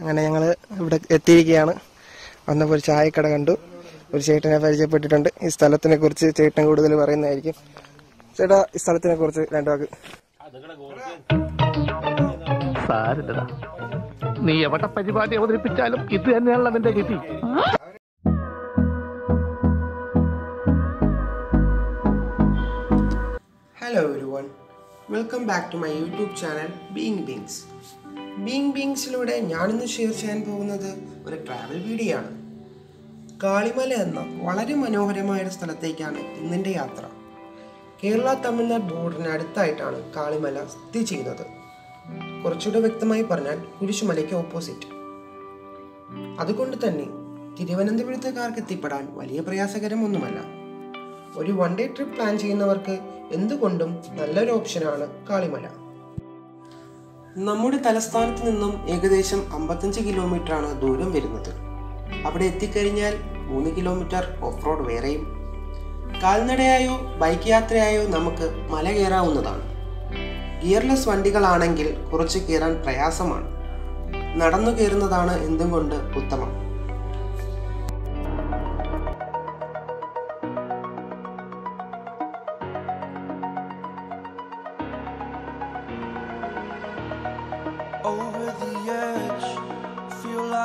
അങ്ങനെ ഞങ്ങൾ ഇവിടെ എത്തിയിരിക്കുകയാണ്. വന്നപ്പോൾ ഒരു ചായക്കട കണ്ടു. ഒരു ചേട്ടനെ പരിചയപ്പെട്ടിട്ടുണ്ട്. ഈ സ്ഥലത്തിനെ കുറിച്ച് ചേട്ടൻ കൂടുതൽ പറയുന്നതായിരിക്കും. ചേട്ടാ ഈ സ്ഥലത്തിനെ കുറിച്ച് രണ്ടു വാക്ക്. സാരില്ലടാ. നീ എവിടെ പരിപാടി അവതരിപ്പിച്ചാലും ഇത് തന്നെയാണല്ലോ അവന്റെ ഗതി. Hello everyone welcome back to my YouTube channel being beings being ബീങ്സിലൂടെ ഞാനിന്ന് ഷെയർ ചെയ്യാൻ പോകുന്നത് ഒരു ട്രാവൽ വീഡിയോ ആണ് കാളിമല എന്ന വളരെ മനോഹരമായ ഒരു സ്ഥലത്തേക്കാണ് ഇന്നിന്റെ യാത്ര. കേരള തമിഴ്നാട് ബോർഡറിന് അടുത്തായിട്ടാണ് കാളിമല സ്ഥിതി ചെയ്യുന്നത്. കുറച്ചുകൂടെ വ്യക്തമായി പറഞ്ഞാൽ കുരിശുമലയ്ക്ക് ഓപ്പോസിറ്റ് അതുകൊണ്ട് തന്നെ തിരുവനന്തപുരത്തുകാർക്ക് എത്തിപ്പെടാൻ വലിയ പ്രയാസകരമൊന്നുമല്ല. ഒരു വൺ ഡേ ട്രിപ്പ് പ്ലാൻ ചെയ്യുന്നവർക്ക് എന്തുകൊണ്ടും നല്ലൊരു ഓപ്ഷനാണ് കാളിമല. നമ്മുടെ തലസ്ഥാനത്ത് നിന്നും ഏകദേശം അമ്പത്തഞ്ച് കിലോമീറ്റർ ആണ് ദൂരം വരുന്നത്. അവിടെ എത്തിക്കഴിഞ്ഞാൽ മൂന്ന് കിലോമീറ്റർ ഓഫ് റോഡ് വേറെയും. കാൽനടയായോ ബൈക്ക് യാത്രയായോ നമുക്ക് മല കയറാവുന്നതാണ്. ഗിയർലെസ് വണ്ടികളാണെങ്കിൽ കുറച്ച് കയറാൻ പ്രയാസമാണ്. നടന്നു കയറുന്നതാണ് എന്തും കൊണ്ട് ഉത്തമം.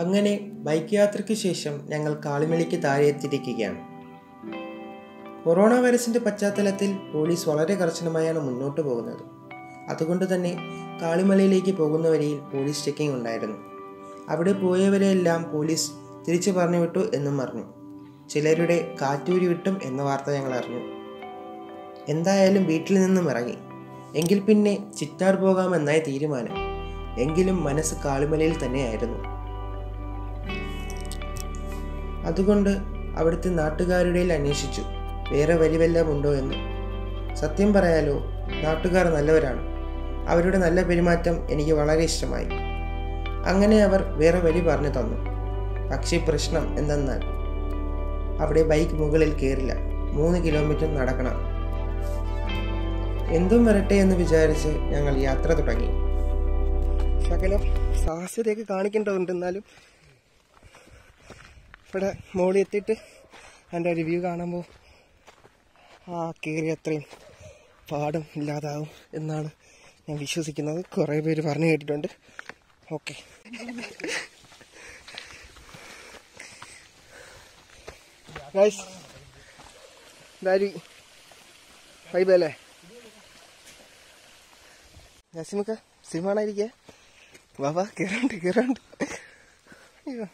അങ്ങനെ ബൈക്ക് യാത്രയ്ക്ക് ശേഷം ഞങ്ങൾ കാളിമലയ്ക്ക് താഴെ എത്തിയിരിക്കുകയാണ്. കൊറോണ വൈറസിന്റെ പശ്ചാത്തലത്തിൽ പോലീസ് വളരെ കർശനമായാണ് മുന്നോട്ട് പോകുന്നത്. അതുകൊണ്ട് തന്നെ കാളിമലയിലേക്ക് പോകുന്ന വഴിയിൽ പോലീസ് ചെക്കിംഗ് ഉണ്ടായിരുന്നു. അവിടെ പോയവരെയെല്ലാം പോലീസ് തിരിച്ചു പറഞ്ഞു വിട്ടു എന്നും പറഞ്ഞു. ചിലരുടെ കാറ്റൂരി വിട്ടും എന്ന വാർത്ത ഞങ്ങൾ അറിഞ്ഞു. എന്തായാലും വീട്ടിൽ നിന്നും ഇറങ്ങി. എങ്കിൽ പിന്നെ ചിറ്റാർ പോകാമെന്നായി തീരുമാനം. എങ്കിലും മനസ്സ് കാളിമലയിൽ തന്നെയായിരുന്നു. അതുകൊണ്ട് അവിടുത്തെ നാട്ടുകാരുടെ അന്വേഷിച്ചു. വേറെ വലിയ വല്ലതും ഉണ്ടോ എന്ന്. സത്യം പറയാലോ നാട്ടുകാർ നല്ലവരാണ്. അവരുടെ നല്ല പെരുമാറ്റം എനിക്ക് വളരെ ഇഷ്ടമായി. അങ്ങനെ അവർ വേറെ വഴി പറഞ്ഞു തന്നു. പക്ഷേ പ്രശ്നം എന്തെന്നാൽ അവിടെ ബൈക്ക് മുകളിൽ കയറില്ല മൂന്ന് കിലോമീറ്റർ നടക്കണം. എന്തും വരട്ടെ എന്ന് വിചാരിച്ച് ഞങ്ങൾ യാത്ര തുടങ്ങി. ശകലം സാഹസ്യതയൊക്കെ കാണിക്കേണ്ടതുണ്ട് എന്നാലും ഇവിടെ മോളി എത്തിയിട്ട് എന്റെ റിവ്യൂ കാണുമ്പോൾ ആ കയറി അത്രയും പാടും ഇല്ലാതാവും എന്നാണ് ഞാൻ വിശ്വസിക്കുന്നത്. കുറേ പേര് പറഞ്ഞു കേട്ടിട്ടുണ്ട്. ഓക്കെ. ദാരി അല്ലേ? നസിമക്ക സിമാണായിരിക്കേ വാ വാ കയറാണ്ട് അയ്യോ.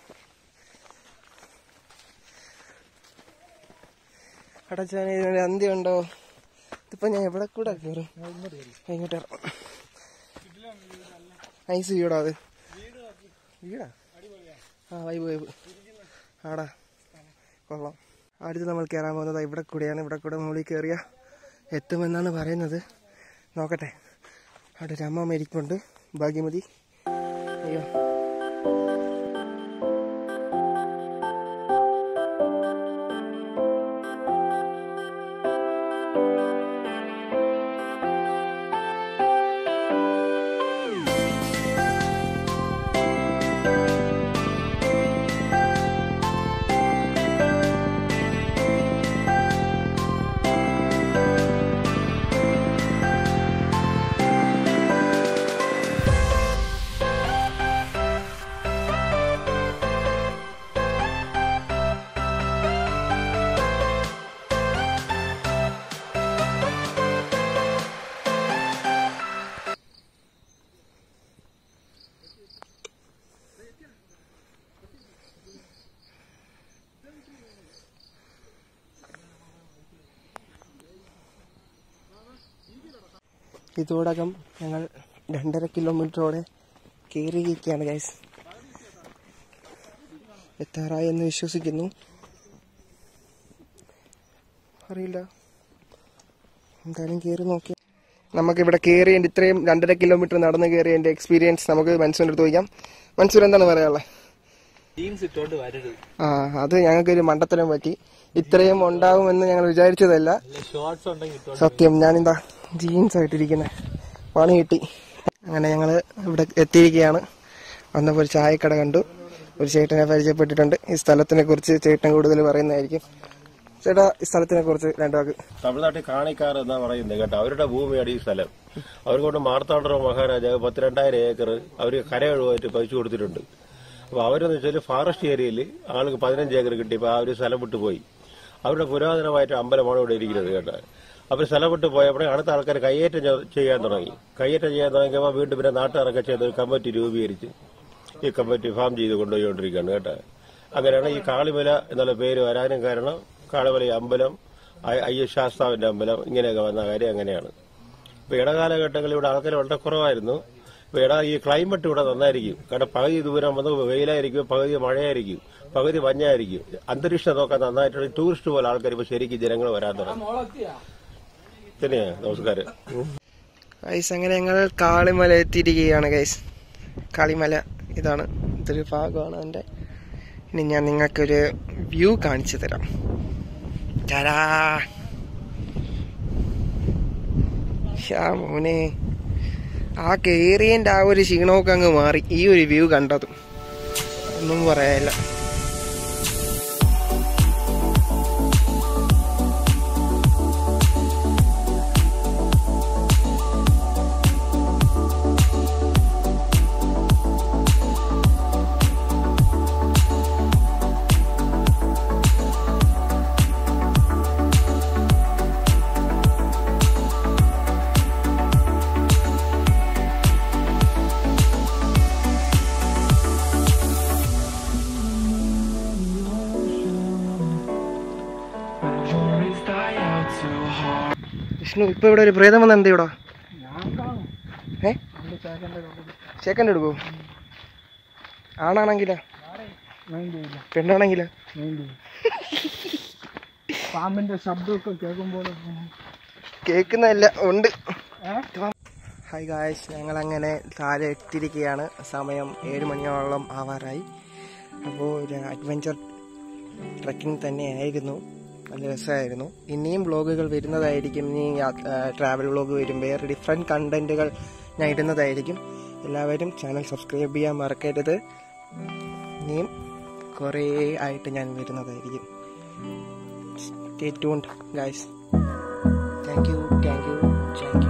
അടച്ചാനെ ഇതിനൊരു ഉണ്ടോ ഇതിപ്പോ ഞാൻ എവിടെ കൂടെ കയറും ഇങ്ങോട്ട് നൈസ് വീടാ അത്. വീടാ? ആ വൈബ് വൈബ് ആടാ കൊള്ളാം. അടുത്ത് നമ്മൾ കയറാൻ പോകുന്നത് ഇവിടെ കൂടെയാണ്. ഇവിടെ കൂടെ മുകളിൽ കയറിയ എത്തുമെന്നാണ് പറയുന്നത്. നോക്കട്ടെ. അവിടെ ഒരു അമ്മ മരിക്കുന്നുണ്ട് ഭാഗ്യമതി അയ്യോ. ഇതോടകം ഞങ്ങൾ രണ്ടര കിലോമീറ്ററോടെ കയറിയിരിക്കുകയാണ് ഗൈസ് എത്താറായി എന്ന് വിശ്വസിക്കുന്നു. അറിയില്ല. എന്തായാലും കയറി നോക്കി. നമുക്കിവിടെ കയറിയതിന്റെ ഇത്രയും രണ്ടര കിലോമീറ്റർ നടന്ന് കയറിയതിന്റെ എക്സ്പീരിയൻസ് നമുക്ക് മൻസൂരിന്റെ അടുത്ത് ചോദിക്കാം. മൻസൂർ എന്താണ് പറയാനുള്ളത്? ആ അത് ഞങ്ങൾക്കൊരു മണ്ടത്തരം പറ്റി. ഇത്രയും ഉണ്ടാവുമെന്ന് ഞങ്ങൾ വിചാരിച്ചതല്ല. ഷോർട്സ് ഉണ്ടെങ്കിൽ ഇട്ടോണ്ട് സത്യം ഞാനിതാ ജീൻസ് ആയിട്ടിരിക്കുന്നത് പണി കിട്ടി. അങ്ങനെ ഞങ്ങൾ ഇവിടെ എത്തിയിരിക്കുകയാണ്. വന്നപ്പോൾ ഒരു ചായക്കട കണ്ടു. ഒരു ചേട്ടനെ പരിചയപ്പെട്ടിട്ടുണ്ട്. ഈ സ്ഥലത്തിനെ കുറിച്ച് ചേട്ടൻ കൂടുതൽ പറയുന്നതായിരിക്കും. ചേട്ടാ ഈ സ്ഥലത്തിനെ കുറിച്ച് രണ്ടു വാക്ക്. തമിഴ്നാട്ടിൽ കാണിക്കാർ എന്നാ പറയുന്നത് കേട്ടോ. അവരുടെ ഭൂമിയാണ് ഈ സ്ഥലം. അവർക്കൊണ്ട് മാർത്താണ്ഡവ മഹാരാജാവ് പത്തിരണ്ടായിരം ഏക്കർ അവർ കരകഴുവായിട്ട് പതിച്ചു കൊടുത്തിട്ടുണ്ട്. അപ്പൊ അവരെന്ന് വെച്ചാൽ ഫോറസ്റ്റ് ഏരിയയിൽ ആൾക്ക് പതിനഞ്ച് ഏക്കർ കിട്ടിയപ്പോൾ ആ ഒരു സ്ഥലം വിട്ടു പോയി. അവരുടെ പുരാതനമായിട്ട് അമ്പലമാണ് ഇവിടെ ഇരിക്കുന്നത് കേട്ടോ. അവർ സ്ഥലം വിട്ട് പോയപ്പോഴേ അടുത്ത ആൾക്കാർ കയ്യേറ്റം ചെയ്യാൻ തുടങ്ങി. കയ്യേറ്റം ചെയ്യാൻ തുടങ്ങിയപ്പോൾ വീണ്ടും പിന്നെ നാട്ടുകാരൊക്കെ ചെയ്ത് ഒരു കമ്മിറ്റി രൂപീകരിച്ച് ഈ കമ്മിറ്റി ഫാം ചെയ്ത് കൊണ്ടുപോയിക്കൊണ്ടിരിക്കുകയാണ് കേട്ടോ. അങ്ങനെയാണ് ഈ കാളിമല എന്നുള്ള പേര് വരാനും കാരണം കാളിമല അമ്പലം അയ്യ- ശാസ്താവിന്റെ അമ്പലം ഇങ്ങനെയൊക്കെ വന്ന കാര്യം അങ്ങനെയാണ്. ഇപ്പൊ ഇടകാലഘട്ടങ്ങളിൽ ഇവിടെ ആൾക്കാർ വളരെ കുറവായിരുന്നു. ഇപ്പൊ ഈ ക്ലൈമറ്റ് ഇവിടെ നന്നായിരിക്കും. കാരണം പകുതി ദൂരം വന്ന് വെയിലായിരിക്കും പകുതി മഴയായിരിക്കും പകുതി മഞ്ഞായിരിക്കും. അന്തരീക്ഷം നോക്കാൻ നന്നായിട്ടുള്ള ടൂറിസ്റ്റ് പോലെ ആൾക്കാർ ഇപ്പൊ ശരിക്കും ജനങ്ങൾ വരാൻ തുടങ്ങി. തന്നെയാ? നമസ്കാരം. ഗൈസ് അങ്ങനെ ഞങ്ങൾ കാളിമല എത്തിയിരിക്കുകയാണ് ഗൈസ് കാളിമല ഇതാണ് ഇതൊരു ഭാഗമാണ് എന്റെ ഇനി ഞാൻ നിങ്ങൾക്കൊരു വ്യൂ കാണിച്ചു തരാം. ചരാ ശ്യാ മോനെ. ആ കേറിയന്റെ ആ ഒരു ക്ഷീണമൊക്കെ അങ്ങ് മാറി. ഈ ഒരു വ്യൂ കണ്ടതും. ഒന്നും പറയാനില്ല. വിഷ്ണു ഇപ്പൊ ഇവിടെ ഒരു പ്രേതം വന്ന എന്താ ഇവിടെ ഏ? ചേക്കന്റെ എടുക്കോ? ആണാണെങ്കിലാ? പെണ്ണാണെങ്കിലാ? പാമ്പിന്റെ ശബ്ദമൊക്കെ കേൾക്കുമ്പോൾ കേൾക്കുന്നതല്ല ഉണ്ട്. ഹായ് ഗായ്സ് ഞങ്ങളങ്ങനെ താഴെ എത്തിയിരിക്കുകയാണ്. സമയം ഏഴ് മണിയോളം ആവാറായി. അപ്പോൾ ഒരു അഡ്വഞ്ചർ ട്രക്കിംഗ് തന്നെയായിരുന്നു. നല്ല രസമായിരുന്നു ഇനിയും വ്ളോഗുകൾ വരുന്നതായിരിക്കും. ഇനി ട്രാവൽ വ്ളോഗ് വരും. വേറെ ഡിഫറെന്റ് കണ്ടന്റുകൾ ഞാൻ ഇടുന്നതായിരിക്കും. എല്ലാവരും ചാനൽ സബ്സ്ക്രൈബ് ചെയ്യാൻ മറക്കരുത്. ഇനിയും കുറേ ആയിട്ട് ഞാൻ വരുന്നതായിരിക്കും. Stay tuned guys thank you thank you thank you